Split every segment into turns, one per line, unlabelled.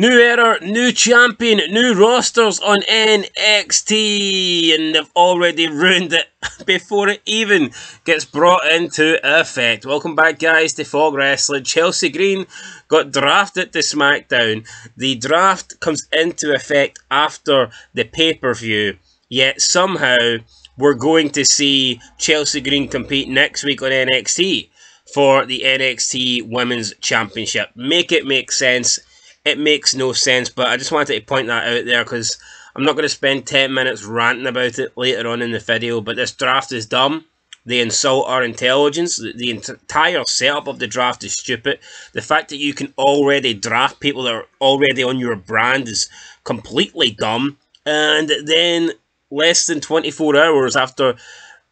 New era, new champion, new rosters on NXT, and they've already ruined it before it even gets brought into effect. Welcome back, guys, to Fog Wrestling. Chelsea Green got drafted to SmackDown. The draft comes into effect after the pay per view, yet somehow we're going to see Chelsea Green compete next week on NXT for the NXT Women's Championship. Make it make sense it makes no sense, but I just wanted to point that out there because I'm not going to spend 10 minutes ranting about it later on in the video, but this draft is dumb. They insult our intelligence. The, entire setup of the draft is stupid. The fact that you can already draft people that are already on your brand is completely dumb. And then less than 24 hours after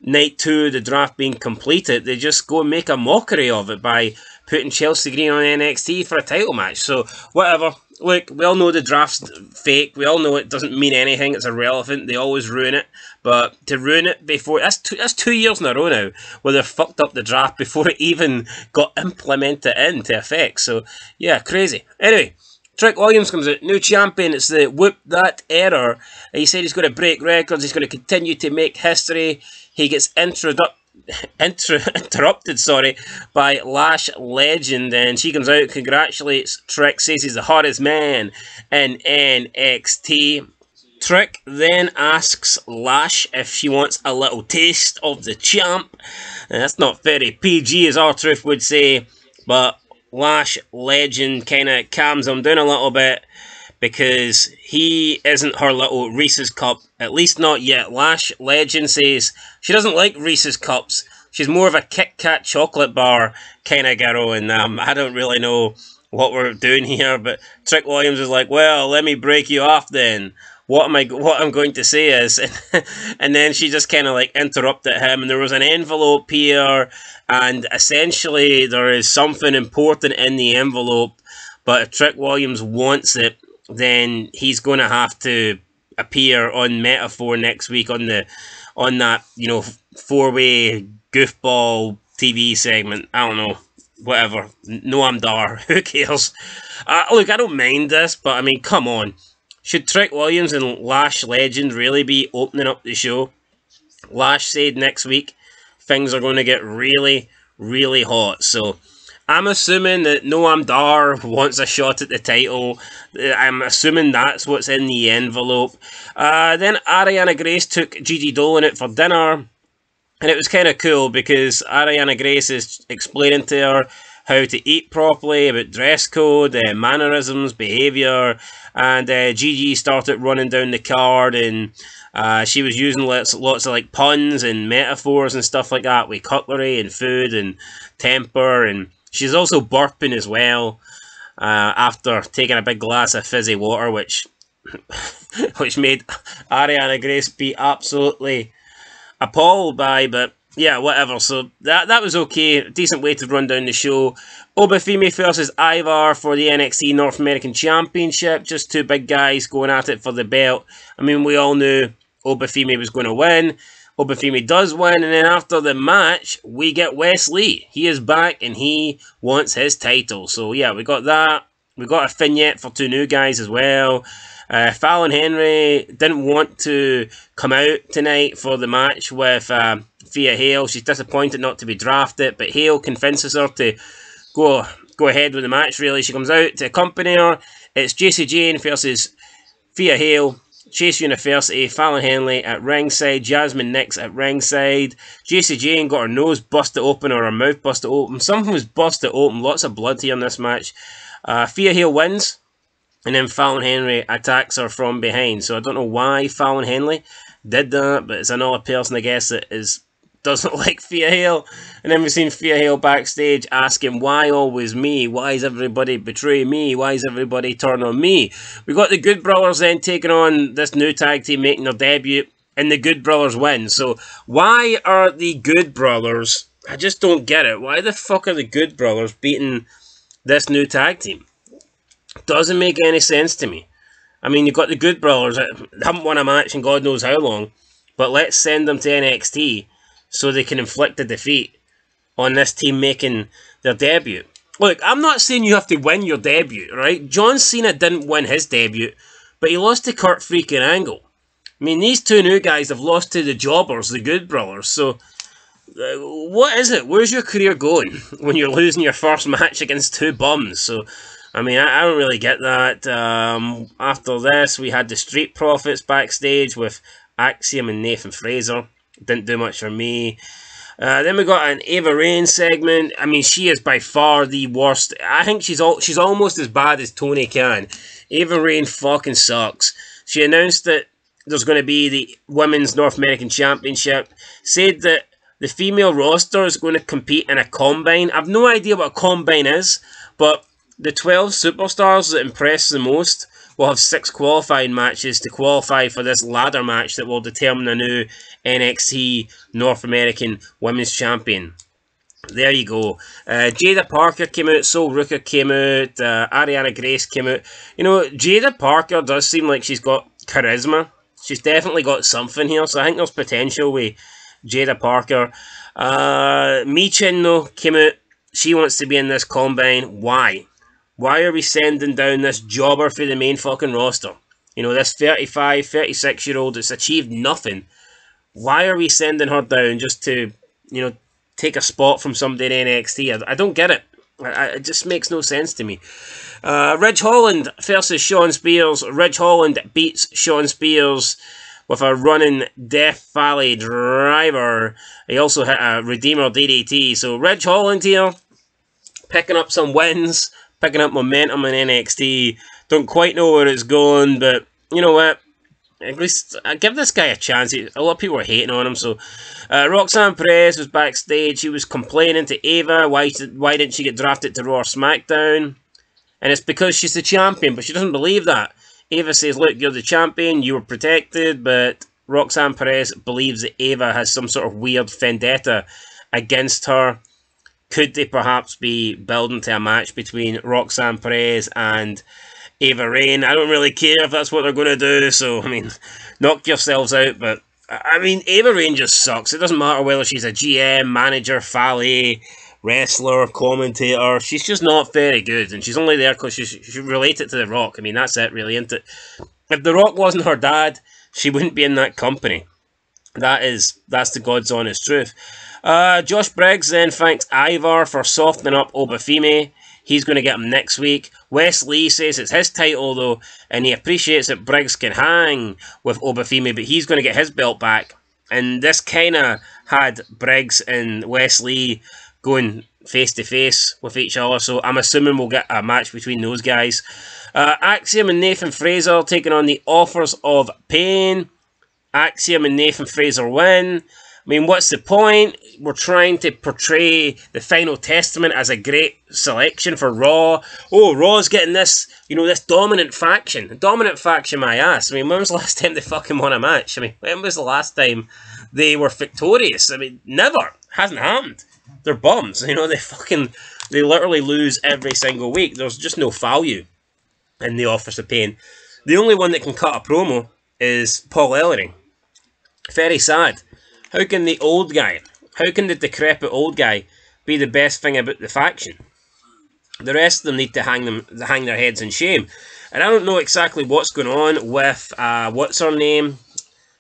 night two the draft being completed, they just go and make a mockery of it by putting Chelsea Green on NXT for a title match. So, whatever. Look, we all know the draft's fake. We all know it doesn't mean anything. It's irrelevant. They always ruin it. But to ruin it before... That's two, that's two years in a row now where they've fucked up the draft before it even got implemented into effect. So, yeah, crazy. Anyway... Trick Williams comes out, new champion. It's the Whoop That Error. He said he's going to break records. He's going to continue to make history. He gets introduced inter interrupted, sorry, by Lash Legend, and she comes out, congratulates Trick, says he's the hottest man in NXT. Trick then asks Lash if she wants a little taste of the champ. And that's not very PG, as R-Truth would say, but Lash Legend kind of calms him down a little bit because he isn't her little Reese's cup, at least not yet. Lash Legend says she doesn't like Reese's cups. She's more of a Kit Kat chocolate bar kind of girl, and um, I don't really know what we're doing here. But Trick Williams is like, "Well, let me break you off then." What am I? What I'm going to say is, and then she just kind of like interrupted him, and there was an envelope here, and essentially there is something important in the envelope. But Trick Williams wants it, then he's going to have to appear on Meta-Four next week on the on that you know four way goofball TV segment. I don't know, whatever. Noam Dar, who cares? Uh, look, I don't mind this, but I mean, come on. Should Trick Williams and Lash Legend really be opening up the show? Lash said next week things are going to get really, really hot. So I'm assuming that Noam Dar wants a shot at the title. Uh, I'm assuming that's what's in the envelope. Uh, then Arianna Grace took Gigi Dolan out for dinner. And it was kind of cool because Arianna Grace is explaining to her how to eat properly, about dress code, uh, mannerisms, behaviour. And uh, Gigi started running down the card and uh, she was using lots, lots of like puns and metaphors and stuff like that with cutlery and food and temper and She's also burping as well uh, after taking a big glass of fizzy water, which which made Arianna Grace be absolutely appalled by. But yeah, whatever. So that that was okay. Decent way to run down the show. Obafemi versus Ivar for the NXT North American Championship. Just two big guys going at it for the belt. I mean, we all knew Obafemi was going to win. Obafemi does win, and then after the match, we get Wes Lee. He is back, and he wants his title. So, yeah, we got that. We got a vignette for two new guys as well. Uh, Fallon Henley didn't want to come out tonight for the match with uh, Thea Hale. She's disappointed not to be drafted, but Hale convinces her to go go ahead with the match, really. She comes out to accompany her. It's Jacy Jayne versus Thea Hale. Chase University, Fallon Henley at ringside, Jazmyn Nyx at ringside. Jacy Jayne got her nose busted open or her mouth busted open. Something was busted open. Lots of blood here in this match. Uh, Thea Hale wins, and then Fallon Henley attacks her from behind. So I don't know why Fallon Henley did that, but it's another person, I guess, that is doesn't like Thea Hale. And then we've seen Thea Hale backstage asking, why always me? Why is everybody betraying me? Why is everybody turning on me? We got the Good Brothers then taking on this new tag team making their debut, and the Good Brothers win. So why are the Good Brothers... I just don't get it. Why the fuck are the Good Brothers beating this new tag team? Doesn't make any sense to me. I mean, you've got the Good Brothers that haven't won a match in God knows how long, but let's send them to NXT so they can inflict a defeat on this team making their debut. look, I'm not saying you have to win your debut, right? John Cena didn't win his debut, but he lost to Kurt freaking Angle. I mean, these two new guys have lost to the Jobbers, the Good Brothers, so uh, what is it? Where's your career going when you're losing your first match against two bums? So, I mean, I, I don't really get that. Um, after this, we had the Street Profits backstage with Axiom and Nathan Frazer. Didn't do much for me. Uh, then we got an Ava Raine segment. I mean, she is by far the worst. I think she's all, she's almost as bad as Tony Khan. Ava Raine fucking sucks. She announced that there's going to be the Women's North American Championship. Said that the female roster is going to compete in a combine. I've no idea what a combine is, but the 12 superstars that impress the most will have six qualifying matches to qualify for this ladder match that will determine the new NXT North American Women's Champion. There you go. Uh, Jaida Parker came out, Sol Ruca came out, uh, Arianna Grace came out. You know, Jaida Parker does seem like she's got charisma. She's definitely got something here, so I think there's potential with Jaida Parker. Uh, Michin, though, came out. She wants to be in this combine. Why? Why are we sending down this jobber for the main fucking roster? You know, this 35, 36 year old that's achieved nothing. Why are we sending her down just to, you know, take a spot from somebody in NXT? I, I don't get it. I, it just makes no sense to me. Uh, Ridge Holland versus Shawn Spears. Ridge Holland beats Shawn Spears with a running Death Valley driver. He also hit a Redeemer DDT. So Ridge Holland here, picking up some wins picking up momentum in NXT. Don't quite know where it's going, but you know what? At least I give this guy a chance. A lot of people are hating on him. So, uh, Roxanne Perez was backstage. She was complaining to Ava why why didn't she get drafted to Raw or SmackDown? And it's because she's the champion, but she doesn't believe that. Ava says, "Look, you're the champion. You were protected," but Roxanne Perez believes that Ava has some sort of weird vendetta against her. Could they perhaps be building to a match between Roxanne Perez and Ava Raine? I don't really care if that's what they're going to do. So, I mean, knock yourselves out. But, I mean, Ava Raine just sucks. It doesn't matter whether she's a GM, manager, Fale, wrestler, commentator. She's just not very good. And she's only there because she's, she's related to The Rock. I mean, that's it, really, isn't it? If The Rock wasn't her dad, she wouldn't be in that company. That is, that's the God's honest truth. Uh, Josh Briggs then thanks Ivar for softening up Obafemi. He's going to get him next week. Wes Lee says it's his title though, and he appreciates that Briggs can hang with Obafemi, but he's going to get his belt back. And this kind of had Briggs and Wes Lee going face to face with each other, so I'm assuming we'll get a match between those guys. Uh, Axiom and Nathan Frazer taking on the Authors of Pain. Axiom and Nathan Frazer win. I mean, what's the point? We're trying to portray the Final Testament as a great selection for Raw. Oh, Raw's getting this, you know, this dominant faction. Dominant faction, my ass. I mean, when was the last time they fucking won a match? I mean, when was the last time they were victorious? I mean, never. Hasn't happened. They're bums. You know, they fucking, they literally lose every single week. There's just no value in the Authors of Pain. The only one that can cut a promo is Paul Ellering. Very sad. How can the old guy, how can the decrepit old guy be the best thing about the faction? The rest of them need to hang them, hang their heads in shame. And I don't know exactly what's going on with uh, what's her name,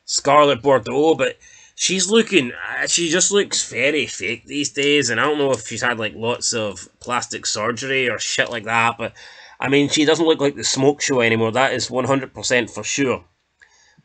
Scarlett Bordeaux, but she's looking, uh, she just looks very fake these days. And I don't know if she's had like lots of plastic surgery or shit like that, but I mean, she doesn't look like the smoke show anymore. That is 100% for sure.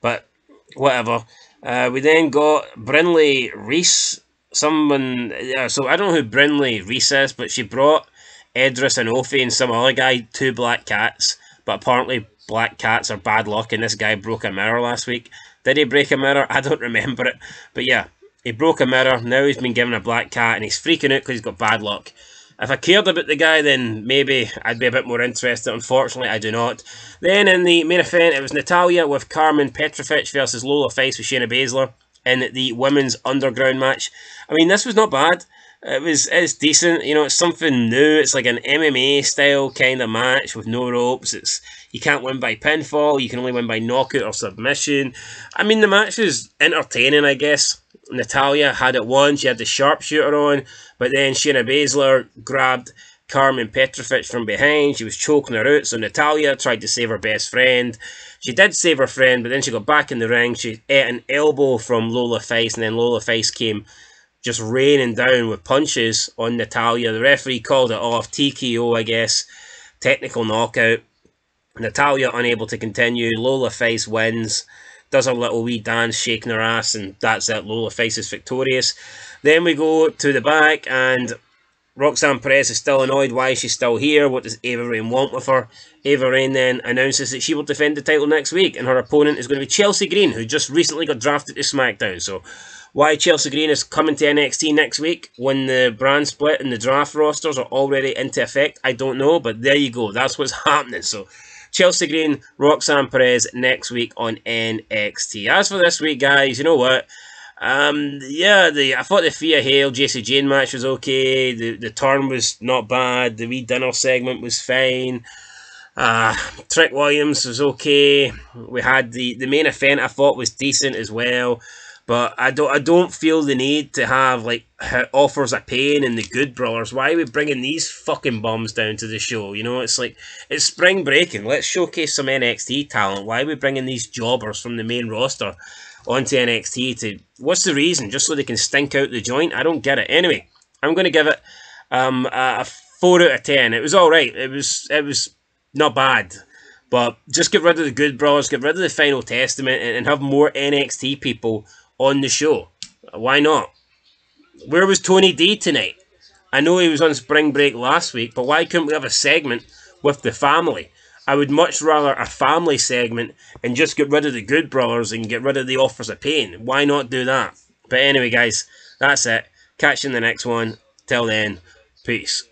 But whatever. Uh, we then got Brinley Reece. Someone, yeah, so I don't know who Brinley Reece is, but she brought Edris Enofé and some other guy two black cats. But apparently, black cats are bad luck, and this guy broke a mirror last week. Did he break a mirror? I don't remember it. But yeah, he broke a mirror. Now he's been given a black cat, and he's freaking out because he's got bad luck. If I cared about the guy, then maybe I'd be a bit more interested. Unfortunately, I do not. Then in the main event, it was Natalya with Karmen Petrovic versus Lola Vice with Shayna Baszler in the women's underground match. I mean, this was not bad. It was it's decent. You know, it's something new. It's like an MMA style kind of match with no ropes. It's you can't win by pinfall. You can only win by knockout or submission. I mean, the match was entertaining, I guess. Natalya had it won. She had the sharpshooter on, but then Shayna Baszler grabbed Karmen Petrovic from behind. She was choking her out, so Natalya tried to save her best friend. She did save her friend, but then she got back in the ring. She ate an elbow from Lola Vice, and then Lola Vice came just raining down with punches on Natalya. The referee called it off. TKO, I guess. Technical knockout. Natalya unable to continue. Lola Vice wins. Does a little wee dance, shaking her ass, and that's it. Lola Vice is victorious. Then we go to the back, and Roxanne Perez is still annoyed why she's still here. What does Ava Raine want with her? Ava Raine then announces that she will defend the title next week, and her opponent is going to be Chelsea Green, who just recently got drafted to SmackDown. So, why Chelsea Green is coming to NXT next week when the brand split and the draft rosters are already into effect, I don't know, but there you go. That's what's happening. So, Chelsea Green, Roxanne Perez next week on NXT. As for this week, guys, you know what? Um, yeah, the I thought the Thea Hale Jacy Jayne match was okay. The the turn was not bad. The wee dinner segment was fine. Uh, Trick Williams was okay. We had the the main event. I thought was decent as well. But I don't I don't feel the need to have like Authors of Pain and the Good Brothers. Why are we bringing these fucking bums down to the show? You know, it's like it's spring breaking. Let's showcase some NXT talent. Why are we bringing these jobbers from the main roster onto NXT to what's the reason? Just so they can stink out the joint? I don't get it. Anyway, I'm going to give it um, a four out of ten. It was all right. It was it was not bad. But just get rid of the good bros, get rid of the final testament, and, and have more NXT people on the show. Why not? Where was Tony D tonight? I know he was on spring break last week, but why couldn't we have a segment with the family? I would much rather a family segment and just get rid of the good brothers and get rid of the Authors of Pain. Why not do that? But anyway, guys, that's it. Catch you in the next one. Till then, peace.